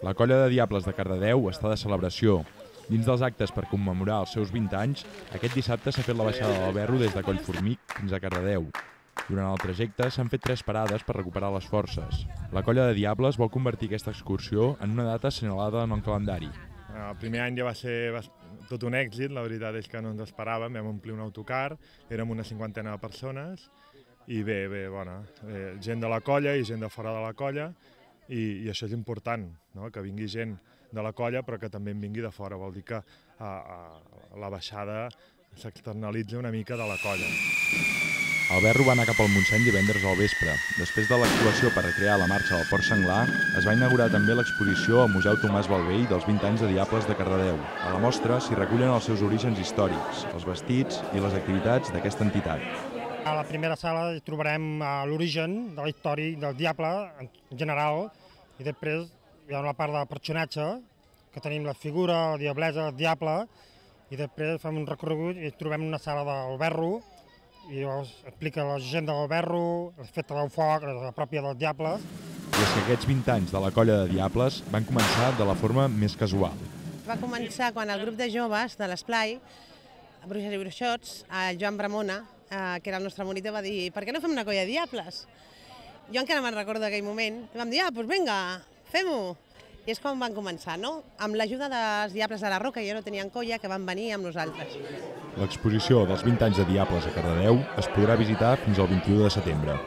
La colla de Diables de Cardedeu està de celebració. Dins dels actes per commemorar els seus 20 anys, aquest dissabte s'ha fet la baixada del Berro des de Collformic fins a Cardedeu. Durant el trajecte s'han fet tres parades per recuperar les forces. La colla de Diables vol convertir aquesta excursió en una data assenyalada en el calendari. El primer any ja va ser tot un èxit, la veritat és que no ens esperàvem, vam omplir un autocar, érem una cinquantena de persones, i bé, bé, bona, bé, gent de la colla i gent de fora de la colla, i, i això és important, no? que vingui gent de la colla però que també en vingui de fora, vol dir que a, a, la baixada s'externalitza una mica de la colla. El Berro va anar cap al Montseny divendres al vespre. Després de l'actuació per recrear la marxa del Port Senglar, es va inaugurar també l'exposició al Museu Tomàs Balvell dels 20 anys de Diables de Cardedeu. A la mostra s'hi recullen els seus orígens històrics, els vestits i les activitats d'aquesta entitat. A la primera sala hi trobarem l'origen de la història del Diable en general i després hi ha una part de personatge que tenim la figura, la diablesa, el diable i després fem un recorregut i trobem una sala del berro i llavors explica la gent del berro, l'efecte del foc, la pròpia dels diables. I és que aquests 20 anys de la colla de Diables van començar de la forma més casual. Va començar quan el grup de joves de l'Esplai, Bruixes i Bruixots, el Joan Bramona, eh, que era el nostre monitor, va dir per què no fem una colla de diables? Jo encara me'n recordo d'aquell moment. I vam dir, ah, doncs vinga, fem-ho. I és com van començar, no? Amb l'ajuda dels Diables de la Roca, ja no tenien colla, que van venir amb nosaltres. L'exposició dels 20 anys de Diables a Cardedeu es podrà visitar fins al 21 de setembre.